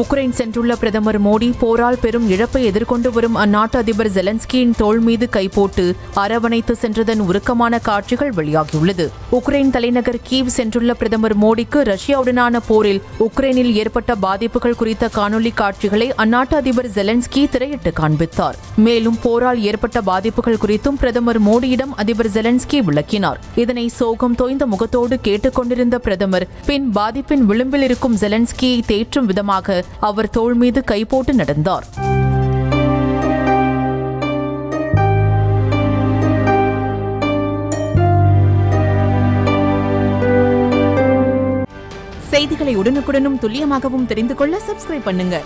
Ukraine சென்றுள்ள பிரதமர் மோடி போரால் பெரும் இழப்பை எதிர்கொண்டு வரும் அந்நாட்டு அதிபர் ஜெலன்ஸ்கியின் தோள் மீது கைபோட்டு அரவணைத்து சென்றதன் உருக்கமான காட்சிகள் வெளியாகியுள்ளது. உக்ரைன் தலைநகர் கீவ் சென்றுள்ள பிரதமர் மோடிக்கு ரஷ்யாவுடனான போரில் உக்ரைனில் ஏற்பட்ட பாதிப்புகள் குறித்த காணொலி காட்சிகளை அந்நாட்டு அதிபர் ஜெலன்ஸ்கி திரையிட்டு காண்பித்தார். மேலும் போரால் ஏற்பட்ட பாதிப்புகள் குறித்தும் பிரதமர் மோடியிடம் அதிபர் ஜெலன்ஸ்கி விளக்கினார். இதனை சோகம் தோய்ந்த முகத்தோடு கேட்டுக்கொண்டிருந்த பிரதமர் பின் பாதிப்பின் விளிம்பில் இருக்கும் ஜெலன்ஸ்கியை தேற்றும் விதமாக அவர் தோள் மீது கைபோட்டு நடந்தார். செய்திகளை உடனுக்குடனும் துல்லியமாகவும் தெரிந்து கொள்ள சப்ஸ்கிரைப் பண்ணுங்க.